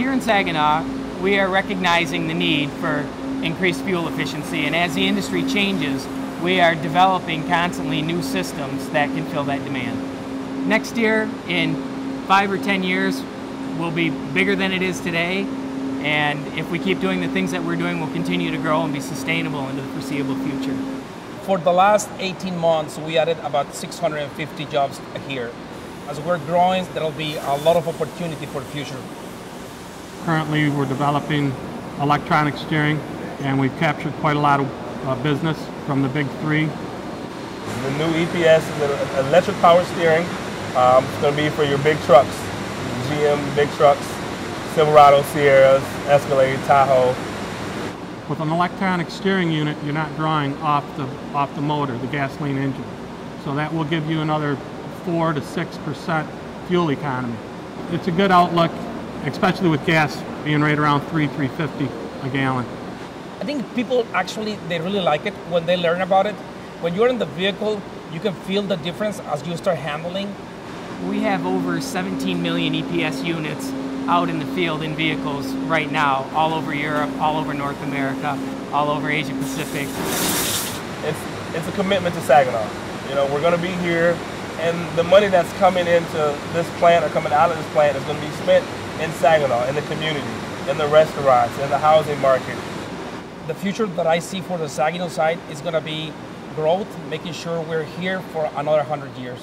here in Saginaw, we are recognizing the need for increased fuel efficiency, and as the industry changes, we are developing constantly new systems that can fill that demand. Nexteer, in five or ten years, will be bigger than it is today, and if we keep doing the things that we're doing, we'll continue to grow and be sustainable into the foreseeable future. For the last 18 months, we added about 650 jobs here. As we're growing, there'll be a lot of opportunity for the future. Currently, we're developing electronic steering, and we've captured quite a lot of uh, business from the big three. The new EPS is an electric power steering. Um, it's going to be for your big trucks, GM big trucks, Silverado, Sierras, Escalade, Tahoe. With an electronic steering unit, you're not drawing off the off the motor, the gasoline engine. So that will give you another four to six percent fuel economy. It's a good outlook, especially with gas being right around three, three fifty a gallon. I think people actually they really like it when they learn about it. When you're in the vehicle, you can feel the difference as you start handling. We have over 17 million EPS units out in the field in vehicles right now, all over Europe, all over North America, all over Asia Pacific. It's, it's a commitment to Saginaw. You know, we're going to be here, and the money that's coming into this plant or coming out of this plant is going to be spent in Saginaw, in the community, in the restaurants, in the housing market. The future that I see for the Saginaw side is going to be growth, making sure we're here for another 100 years.